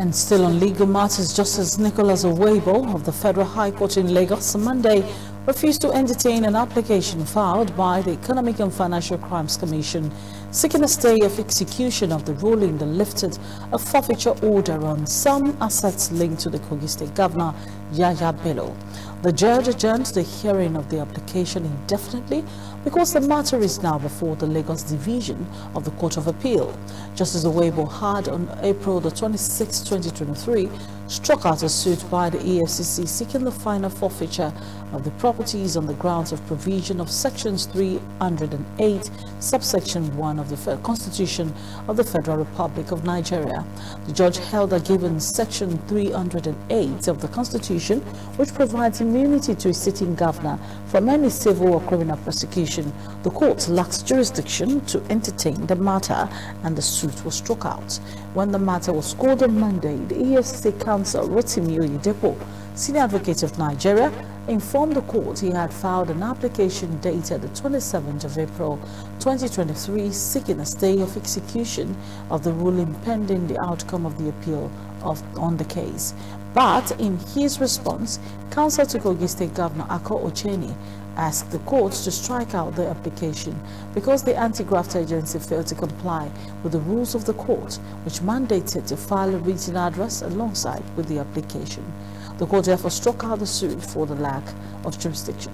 And still on legal matters, Justice Nicholas Oweibo of the Federal High Court in Lagos on Monday refused to entertain an application filed by the Economic and Financial Crimes Commission seeking a stay of execution of the ruling that lifted a forfeiture order on some assets linked to the Kogi State Governor Yahaya Bello. The judge adjourned the hearing of the application indefinitely because the matter is now before the Lagos Division of the Court of Appeal. Justice Oweibo had on April the 26, 2023, struck out a suit by the EFCC seeking the final forfeiture of the properties on the grounds of provision of sections 308, subsection 1 of the Constitution of the Federal Republic of Nigeria. The judge held that given section 308 of the Constitution, which provides immunity to a sitting governor from any civil or criminal prosecution, the court lacks jurisdiction to entertain the matter and the suit was struck out. When the matter was called on Monday, the EFCC counsel Rotimi Oyedepo, senior advocate of Nigeria, informed the court he had filed an application dated the 27th of April 2023 seeking a stay of execution of the ruling pending the outcome of the appeal of, on the case. But in his response, Counsel to Kogi State Governor Ako Ocheni asked the court to strike out the application because the anti-graft agency failed to comply with the rules of the court, which mandated to file a written address alongside with the application. The court therefore struck out the suit for the lack of jurisdiction.